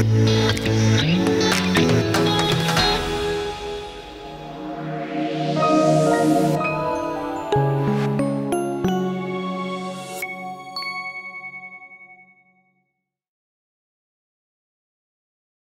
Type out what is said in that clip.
Mm-hmm.